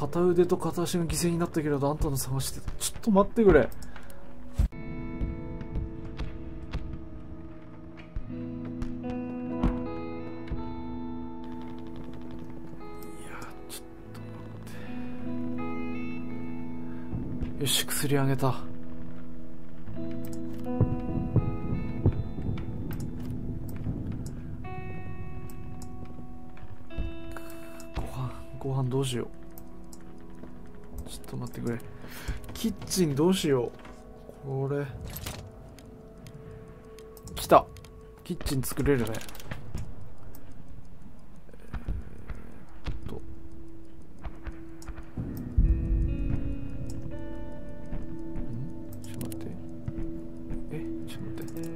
片腕と片足が犠牲になったけれどあんたの探してちょっと待ってくれ。いやちょっと待って。よし薬あげた。ご飯ご飯どうしよう。と待ってくれ。キッチンどうしよう。これ。来た。キッチン作れるね。えーっと。んちょっと待って。えちょっと待って。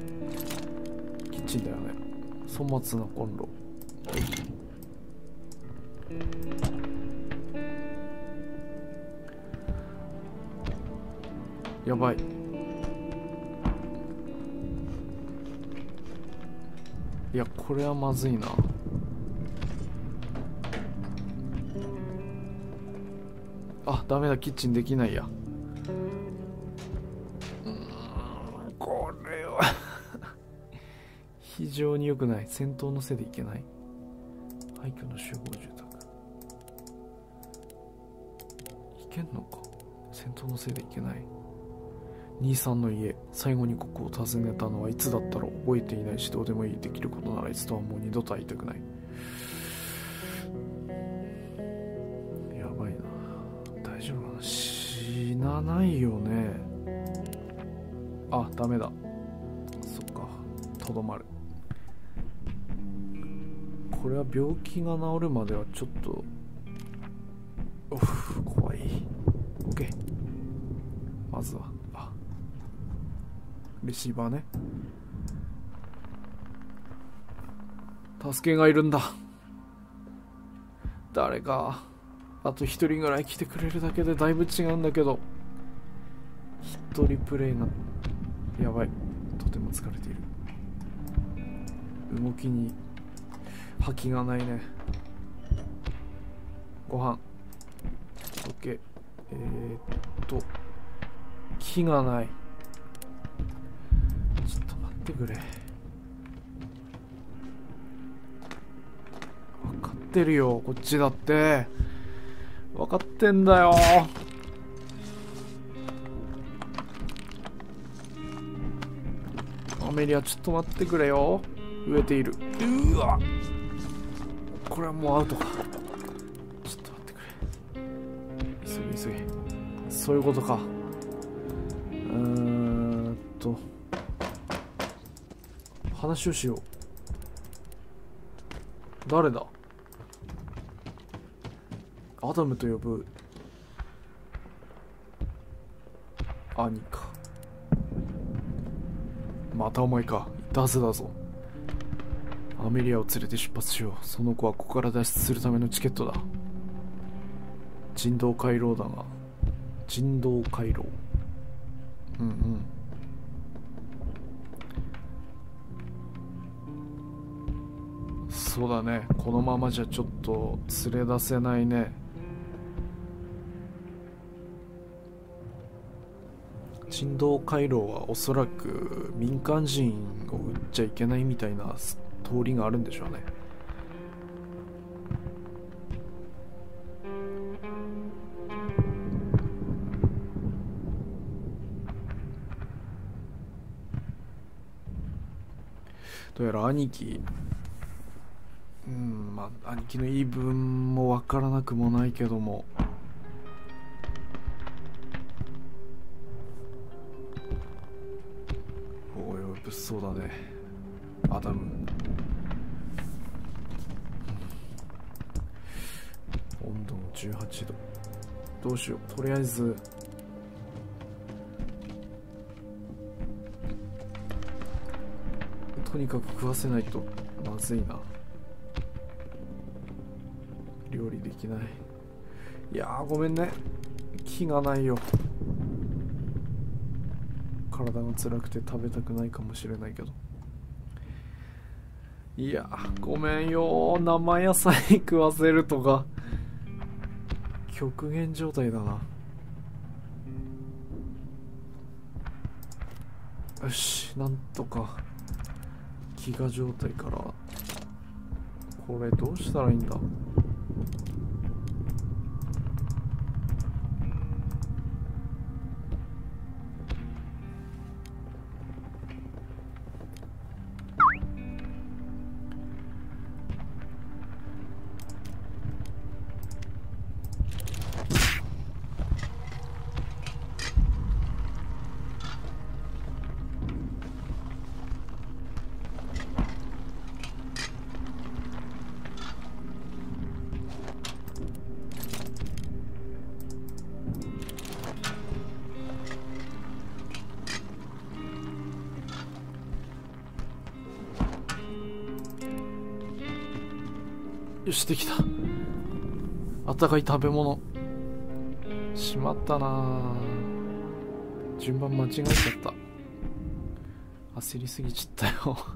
キッチンだよね。粗末なコンロ。やばい。いやこれはまずいな。あダメだ。キッチンできないや。うんこれは。非常に良くない。戦闘のせいでいけない。廃墟の集合住宅。いけんのか？戦闘のせいでいけない。兄さんの家最後にここを訪ねたのはいつだったろう覚えていないしどうでもいいできることならいつとはもう二度と会いたくない。やばいな。大丈夫かな。死なないよね。あダメだ。そっか。とどまる。これは病気が治るまではちょっとうふ怖い。OK まずは。レシーバーね。助けがいるんだ。誰かあと一人ぐらい来てくれるだけでだいぶ違うんだけど。一人プレイがやばい。とても疲れている。動きに覇気がないね。ご飯。OK えー、っと木がない。ってくれ。分かってるよこっちだって。分かってんだよ。アメリアちょっと待ってくれよ。飢えている。うわ。これはもうアウトか。ちょっと待ってくれ。急げ急げそういうことか。うーんと。話をしよう。誰だ？アダムと呼ぶ。兄か。またお前か。いたずだぞ。アメリアを連れて出発しよう。その子はここから脱出するためのチケットだ。人道回廊だが。人道回廊。うんうん。そうだね。このままじゃちょっと連れ出せないね。人道回廊はおそらく民間人を撃っちゃいけないみたいな通りがあるんでしょうね。どうやら兄貴うんまあ兄貴の言い分もわからなくもないけども。おいおい物騒だね。アダム。温度も18度。どうしよう。とりあえず。とにかく食わせないとまずいな。料理できない。いやーごめんね。気がないよ。体が辛くて食べたくないかもしれないけど。いやごめんよ。生野菜食わせるとか。極限状態だな。よしなんとか。飢餓状態から。これどうしたらいいんだ？しできた。あったかい食べ物。しまったな。順番間違えちゃった。焦りすぎちゃったよ。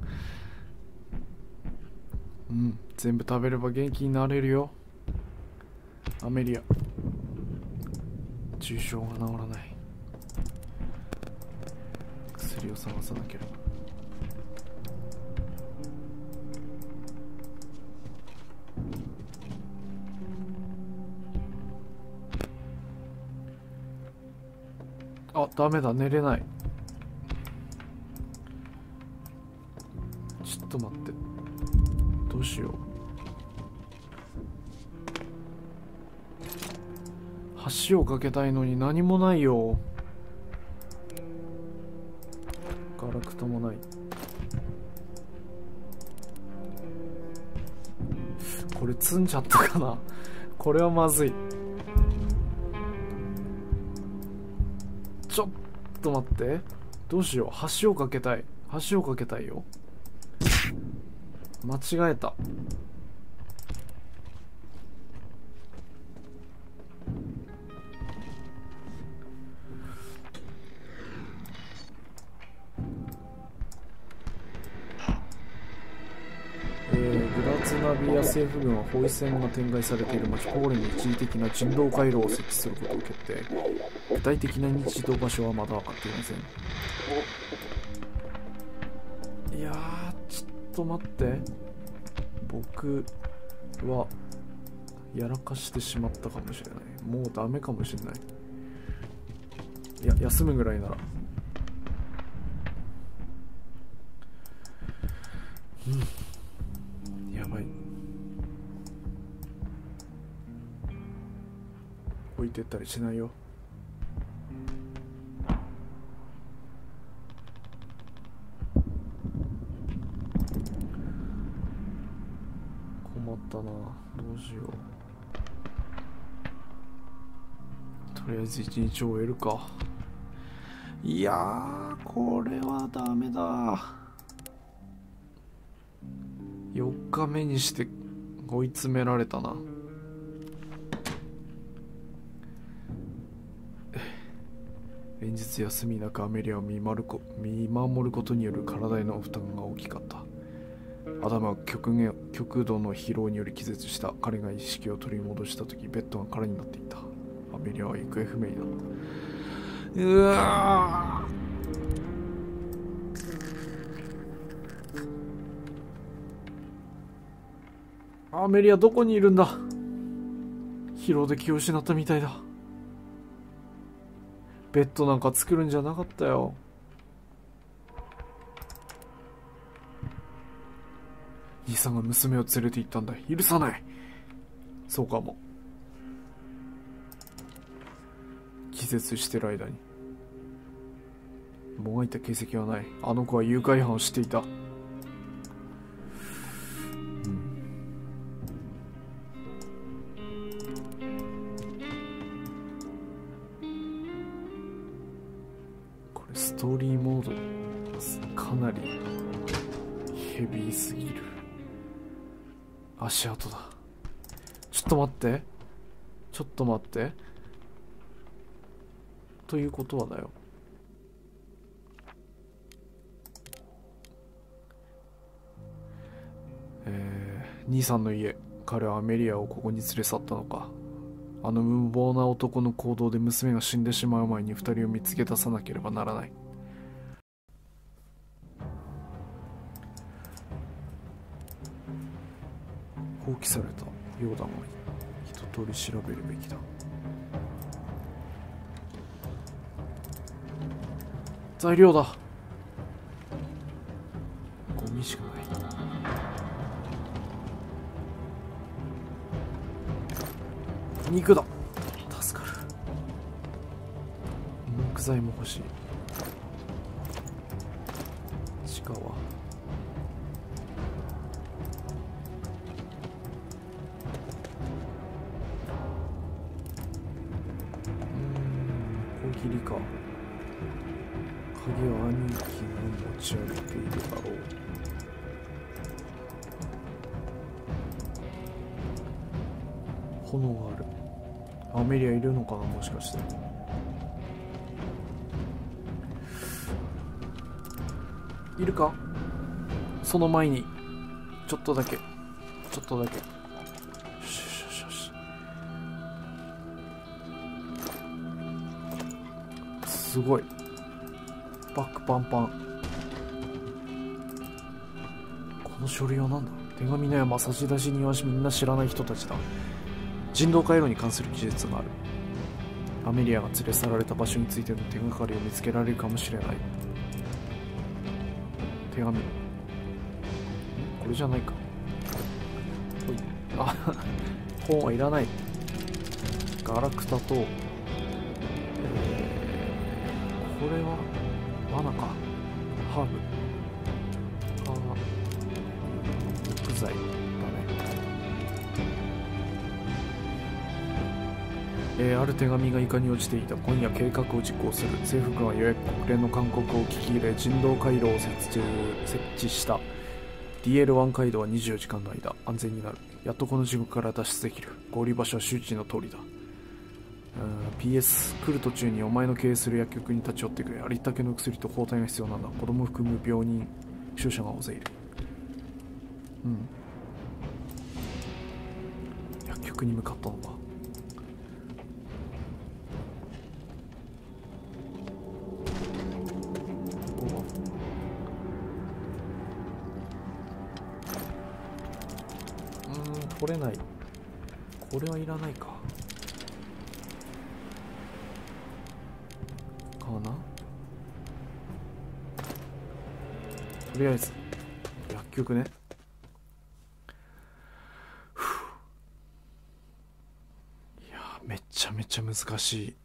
うん。全部食べれば元気になれるよ。アメリア。重症が治らない。薬を探さなければ。ダメだ寝れない。ちょっと待って。どうしよう。橋を架けたいのに何もないよ。ガラクタもない。これ積んじゃったかな。これはまずい。ちょっと待って。どうしよう。橋をかけたい。橋をかけたいよ。間違えた。ラツナビア政府軍は包囲戦が展開されている町ポーレに一時的な人道回廊を設置することを決定。具体的な日動場所はまだ分かっていません。いやーちょっと待って。僕はやらかしてしまったかもしれない。もうダメかもしれない。いや休むぐらいなら。うん。いてったりしないよ。困ったな。どうしよう。とりあえず一日終えるか。いやーこれはダメだ。4日目にして追い詰められたな。連日休みなくアメリアを見守るこ見守ることによる体への負担が大きかった。アダムは極限極度の疲労により気絶した。彼が意識を取り戻した時ベッドが空になっていた。アメリアは行方不明になった。うわアメリアどこにいるんだ。疲労で気を失ったみたいだ。ベッドなんか作るんじゃなかったよ。兄さんが娘を連れて行ったんだ。許さない。そうかも。気絶してる間に。もがいた形跡はない。あの子は誘拐犯をしていた。と待って。ということはだよ。えー、兄さんの家。彼はアメリアをここに連れ去ったのか。あの無謀な男の行動で娘が死んでしまう前に二人を見つけ出さなければならない。放棄されたようだが一通り調べるべきだ。材料だ。ゴミしかない。肉だ。助かる。木材も欲しい。ち歩いているだろう。炎がある。アメリアいるのかなもしかして。いるか？その前に。ちょっとだけ。ちょっとだけ。すごい。バックパンパン。この書類は何だ？手紙の山差し出し人はみんな知らない人たちだ。人道回廊に関する記述がある。アメリアが連れ去られた場所についての手がかりを見つけられるかもしれない。手紙。これじゃないか。ほい。あ本はいらない。ガラクタと、えーこれは罠か。ー木材だねえーある手紙が床に落ちていた今夜計画を実行する政府軍はようやく国連の勧告を聞き入れ人道回廊を設置設置した。DL1 街道は24時間の間安全になる。やっとこの地獄から脱出できる。合流場所は周知の通りだ。うん PS 来る途中にお前の経営する薬局に立ち寄ってくれ。ありったけの薬と包帯が必要なんだ。子供含む病人注射が大勢いる。うん。薬局に向かったのかうん取れない。これはいらないか。かな？とりあえず薬局ねふういやーめっちゃめちゃ難しい。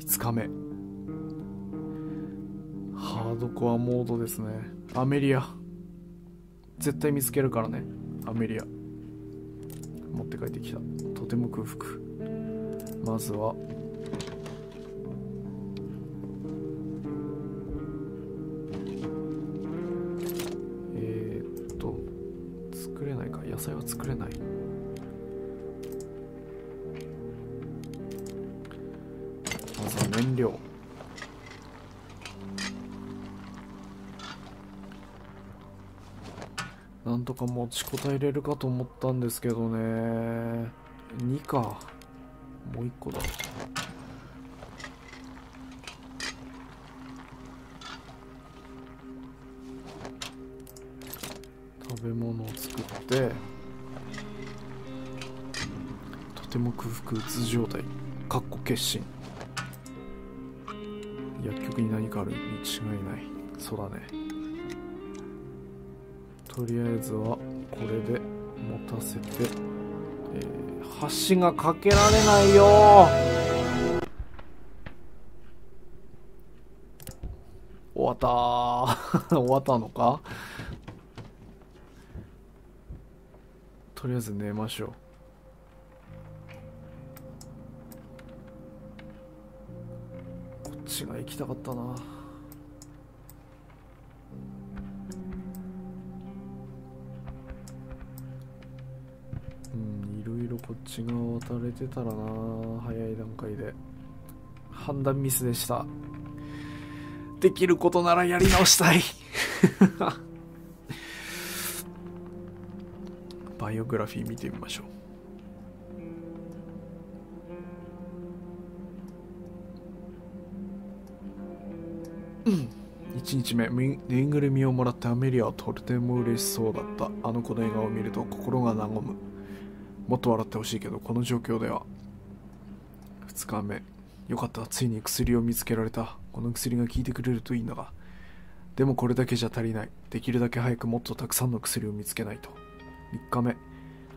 5日目。ハードコアモードですね。アメリア。絶対見つけるからね。アメリア。持って帰ってきた。とても空腹。まずは。えー、っと。作れないか。野菜は作れない。燃料。なんとか持ちこたえれるかと思ったんですけどね。2か。もう1個だ。食べ物を作って。とても空腹うつ状態。かっこ決心。に何かあるに違いない。そうだね。とりあえずはこれで持たせて、えー、橋が架けられないよ。終わった。終わったのか？とりあえず寝ましょう。ちが行きたかったな。うんいろいろこっち側渡れてたらな。早い段階で。判断ミスでした。できることならやり直したい。バイオグラフィー見てみましょう。1日目ぬいぐるみをもらってアメリアはとても嬉しそうだった。あの子の笑顔を見ると心が和む。もっと笑ってほしいけどこの状況では。2日目よかった。ついに薬を見つけられた。この薬が効いてくれるといいんだ。がでもこれだけじゃ足りない。できるだけ早くもっとたくさんの薬を見つけないと。3日目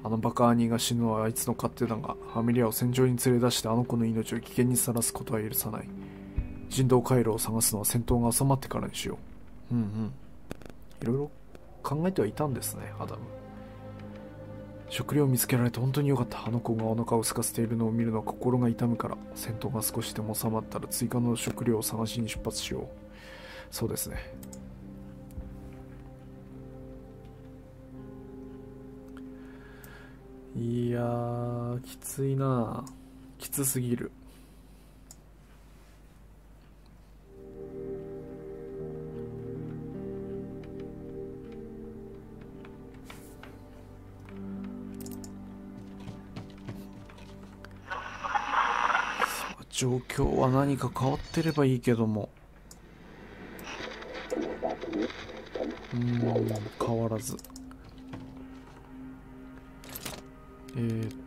あのバカ兄が死ぬのはあいつの勝手だがアメリアを戦場に連れ出してあの子の命を危険にさらすことは許さない。人道回廊を探すのは戦闘が収まってからにしよう。うんうん。いろいろ考えてはいたんですねアダム。食料を見つけられて本当によかった。あの子がお腹を空かせているのを見るのは心が痛むから。戦闘が少しでも収まったら追加の食料を探しに出発しよう。そうですね。いやきついなきつすぎる。状況は何か変わってればいいけども。うん変わらず。えー、っ